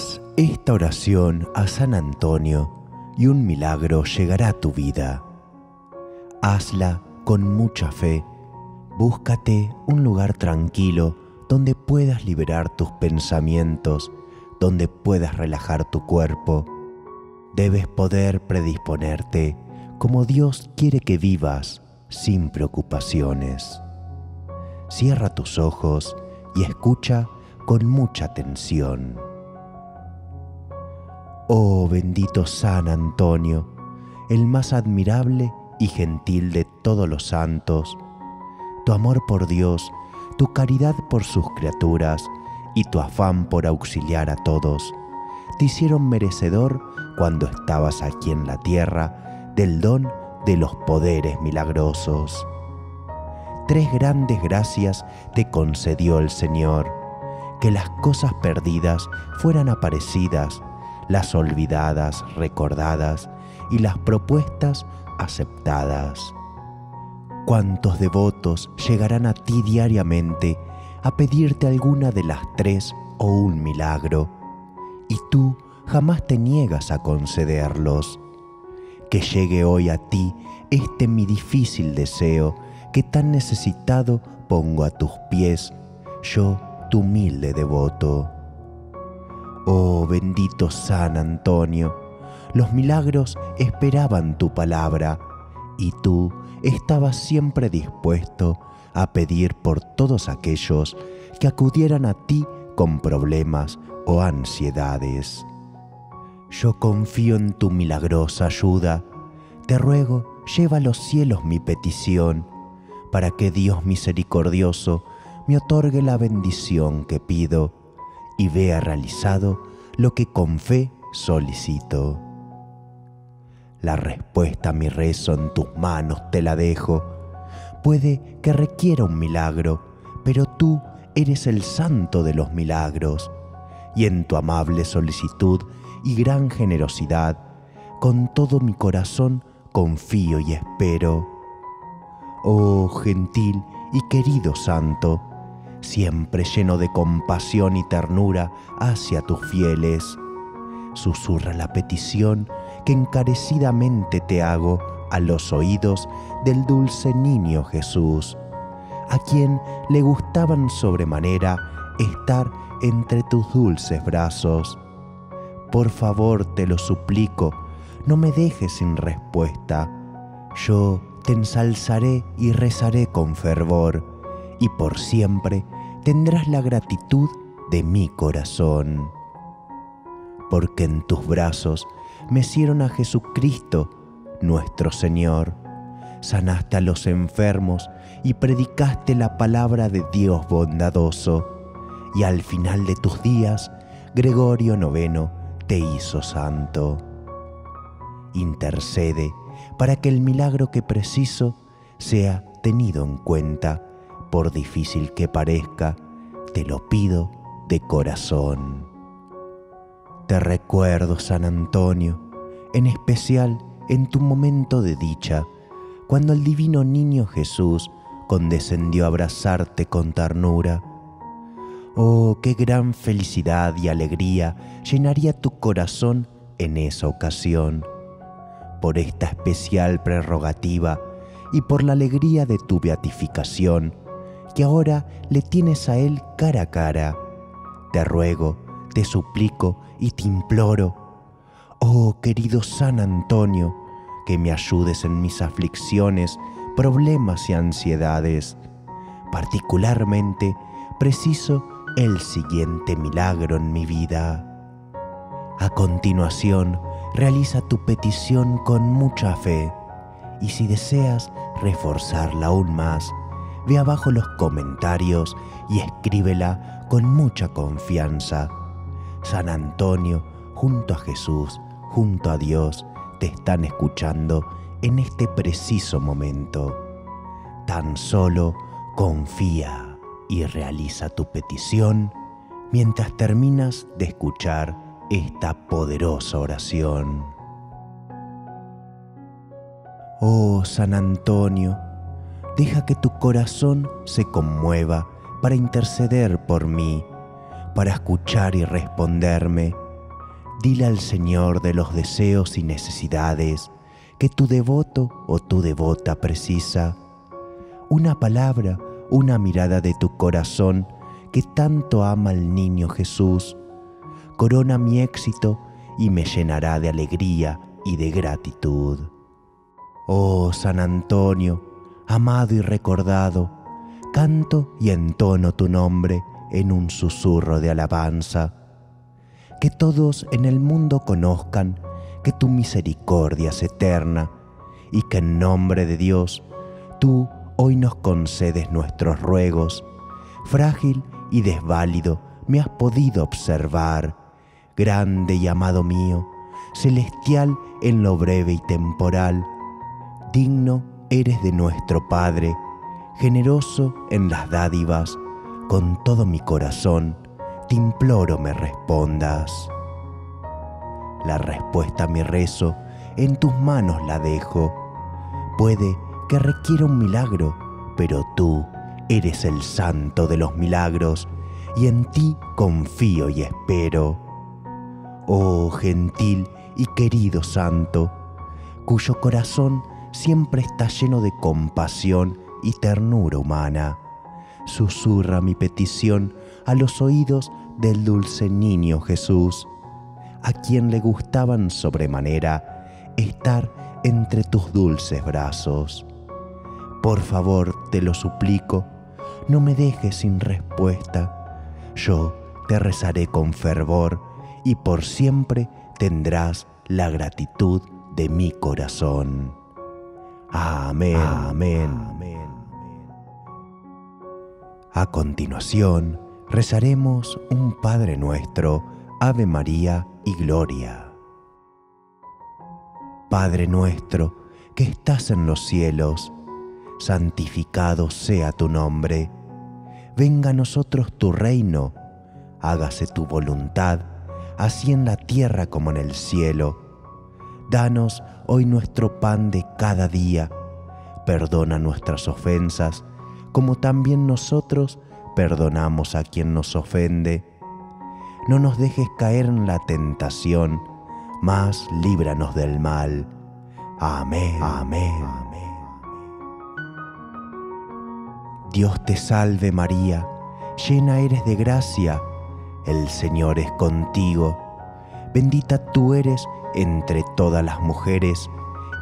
Haz esta oración a San Antonio y un milagro llegará a tu vida. Hazla con mucha fe. Búscate un lugar tranquilo donde puedas liberar tus pensamientos, donde puedas relajar tu cuerpo. Debes poder predisponerte como Dios quiere que vivas sin preocupaciones. Cierra tus ojos y escucha con mucha atención. Oh bendito San Antonio, el más admirable y gentil de todos los santos, tu amor por Dios, tu caridad por sus criaturas y tu afán por auxiliar a todos, te hicieron merecedor cuando estabas aquí en la tierra del don de los poderes milagrosos. Tres grandes gracias te concedió el Señor, que las cosas perdidas fueran aparecidas las olvidadas recordadas y las propuestas aceptadas. ¿Cuántos devotos llegarán a ti diariamente a pedirte alguna de las tres o un milagro? Y tú jamás te niegas a concederlos. Que llegue hoy a ti este mi difícil deseo que tan necesitado pongo a tus pies, yo tu humilde devoto. Oh bendito San Antonio, los milagros esperaban tu palabra y tú estabas siempre dispuesto a pedir por todos aquellos que acudieran a ti con problemas o ansiedades. Yo confío en tu milagrosa ayuda. Te ruego, lleva a los cielos mi petición, para que Dios misericordioso me otorgue la bendición que pido y vea realizado lo que con fe solicito. La respuesta a mi rezo en tus manos te la dejo. Puede que requiera un milagro, pero tú eres el santo de los milagros, y en tu amable solicitud y gran generosidad, con todo mi corazón confío y espero. Oh gentil y querido santo, siempre lleno de compasión y ternura hacia tus fieles. Susurra la petición que encarecidamente te hago a los oídos del dulce niño Jesús, a quien le gustaban sobremanera estar entre tus dulces brazos. Por favor, te lo suplico, no me dejes sin respuesta. Yo te ensalzaré y rezaré con fervor y por siempre tendrás la gratitud de mi corazón. Porque en tus brazos mecieron a Jesucristo, nuestro Señor. Sanaste a los enfermos y predicaste la palabra de Dios bondadoso. Y al final de tus días, Gregorio IX te hizo santo. Intercede para que el milagro que preciso sea tenido en cuenta por difícil que parezca, te lo pido de corazón. Te recuerdo, San Antonio, en especial en tu momento de dicha, cuando el divino niño Jesús condescendió a abrazarte con ternura. Oh, qué gran felicidad y alegría llenaría tu corazón en esa ocasión. Por esta especial prerrogativa y por la alegría de tu beatificación, que ahora le tienes a Él cara a cara. Te ruego, te suplico y te imploro, oh querido San Antonio, que me ayudes en mis aflicciones, problemas y ansiedades. Particularmente preciso el siguiente milagro en mi vida. A continuación, realiza tu petición con mucha fe y si deseas reforzarla aún más, ve abajo los comentarios y escríbela con mucha confianza. San Antonio, junto a Jesús, junto a Dios, te están escuchando en este preciso momento. Tan solo confía y realiza tu petición mientras terminas de escuchar esta poderosa oración. Oh San Antonio, Deja que tu corazón se conmueva para interceder por mí, para escuchar y responderme, Dile al Señor de los deseos y necesidades que tu devoto o tu devota precisa. Una palabra, una mirada de tu corazón que tanto ama al niño Jesús, corona mi éxito y me llenará de alegría y de gratitud. Oh San Antonio, amado y recordado, canto y entono tu nombre en un susurro de alabanza. Que todos en el mundo conozcan que tu misericordia es eterna y que en nombre de Dios tú hoy nos concedes nuestros ruegos. Frágil y desválido me has podido observar, grande y amado mío, celestial en lo breve y temporal. Digno eres de nuestro Padre, generoso en las dádivas, con todo mi corazón te imploro me respondas. La respuesta a mi rezo en tus manos la dejo. Puede que requiera un milagro, pero tú eres el santo de los milagros y en ti confío y espero. Oh gentil y querido santo, cuyo corazón siempre está lleno de compasión y ternura humana, susurra mi petición a los oídos del dulce niño Jesús, a quien le gustaban sobremanera estar entre tus dulces brazos. Por favor, te lo suplico, no me dejes sin respuesta. Yo te rezaré con fervor y por siempre tendrás la gratitud de mi corazón. Amén, amén. amén. A continuación, rezaremos un Padre nuestro, Ave María y Gloria. Padre nuestro, que estás en los cielos, santificado sea tu nombre. Venga a nosotros tu reino, hágase tu voluntad, así en la tierra como en el cielo. Danos hoy nuestro pan de cada día. Perdona nuestras ofensas, como también nosotros perdonamos a quien nos ofende. No nos dejes caer en la tentación, mas líbranos del mal. Amén, amén, amén. Dios te salve María, llena eres de gracia, el Señor es contigo. Bendita tú eres entre todas las mujeres,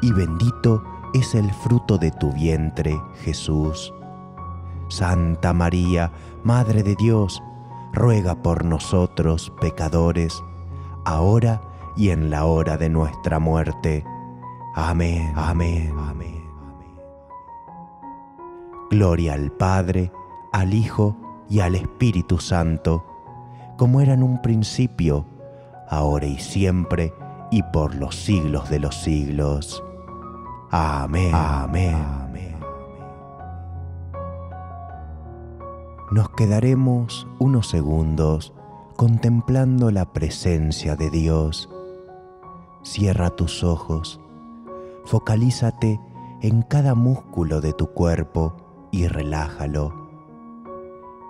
y bendito es el fruto de tu vientre, Jesús. Santa María, Madre de Dios, ruega por nosotros pecadores, ahora y en la hora de nuestra muerte. Amén, amén, amén. Gloria al Padre, al Hijo y al Espíritu Santo, como era en un principio, ahora y siempre, y por los siglos de los siglos. Amén, amén. amén. Nos quedaremos unos segundos contemplando la presencia de Dios. Cierra tus ojos, focalízate en cada músculo de tu cuerpo y relájalo.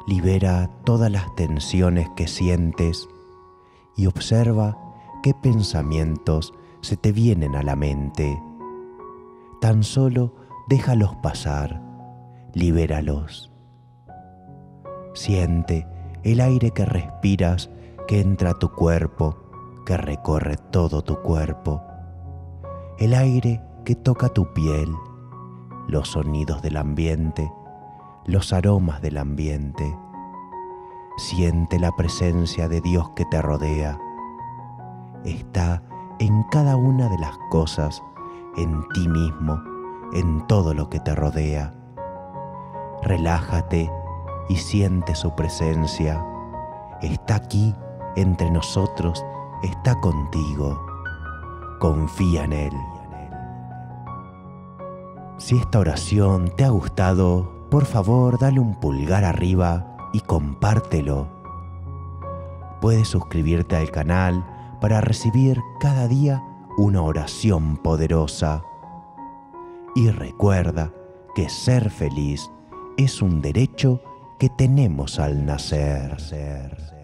Libera todas las tensiones que sientes y observa qué pensamientos se te vienen a la mente. Tan solo déjalos pasar, libéralos. Siente el aire que respiras que entra a tu cuerpo, que recorre todo tu cuerpo. El aire que toca tu piel, los sonidos del ambiente, los aromas del ambiente. Siente la presencia de Dios que te rodea está en cada una de las cosas, en ti mismo, en todo lo que te rodea. Relájate y siente su presencia. Está aquí entre nosotros, está contigo. Confía en Él. Si esta oración te ha gustado, por favor dale un pulgar arriba y compártelo. Puedes suscribirte al canal para recibir cada día una oración poderosa. Y recuerda que ser feliz es un derecho que tenemos al nacer.